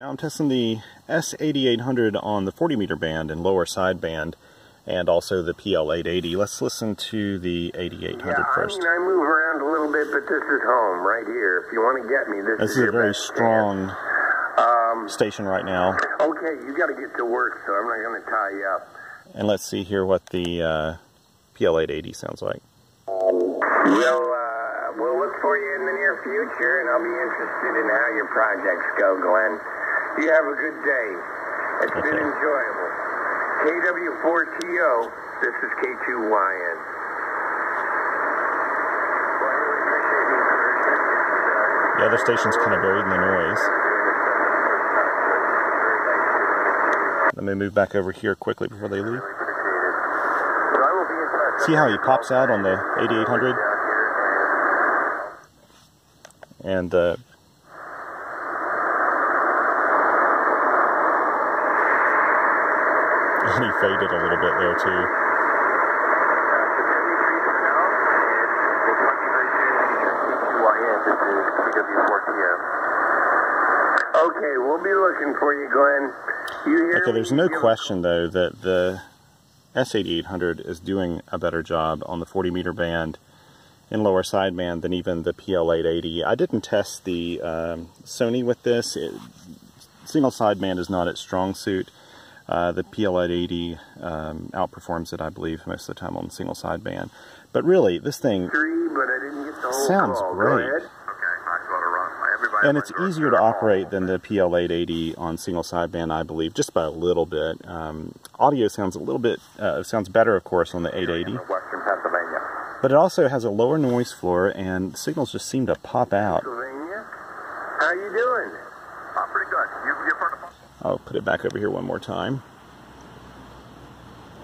Now I'm testing the S8800 on the 40 meter band and lower sideband and also the PL880. Let's listen to the 8800 yeah, first. I mean, I move around a little bit, but this is home right here. If you want to get me, this, This is, is a very strong Um, station right now. okay, you got to get to work, so I'm not going to tie you up. And let's see here what the uh, PL880 sounds like. We'll, uh, we'll look for you in the near future, and I'll be interested in how your projects go, Glenn. You have a good day. It's been enjoyable. KW4TO, this is K2YN. The other station's kind of buried in the noise. Let me move back over here quickly before they leave. See how he pops out on the 8800? And uh, he faded a little bit there too. Okay, we'll be looking for you, Glenn. You Okay, there's no question though that the S8800 is doing a better job on the 40 meter band in lower sideband than even the PL880. I didn't test the um, Sony with this. It, single sideband is not its strong suit. Uh, the PL880 um, outperforms it, I believe, most of the time on single sideband. But really, this thing, Three, but I didn't get the whole Sounds call. Great. and it's easier to operate than the PL880 on single sideband, I believe, just by a little bit. Um, audio sounds a little bit, uh, sounds better, of course, on the 880. But it also has a lower noise floor, and signals just seem to pop out. Pennsylvania. How you doing? I'm pretty good. You, you're part of I'll put it back over here one more time.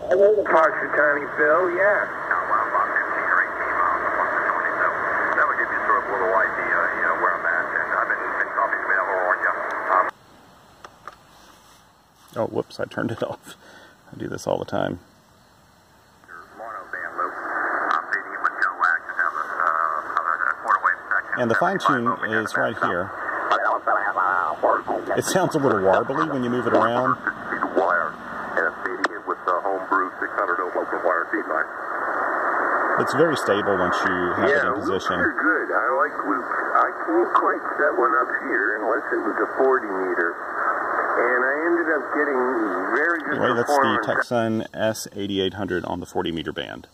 I know the Talk to Tiny Phil, yeah. about 15 or 18 miles above the 27. That would give you sort of a little idea, you know, where I'm at. And I've been, been talking to California. Um, Oh, whoops, I turned it off. I do this all the time. your mono band loop. I'm feeding it with coax down the, uh, on the quarter wave section. And the fine tune is right here. It sounds a little warbly when you move it around. Wire. And I'm feeding it with the homebrew 600 ohm open wire feed line. It's very stable once you have it in position. are good. I like loops. I can't quite set one up here unless it was a 40 meter. And I ended up getting very good Anyway, that's the Tecsun S8800 on the 40 meter band.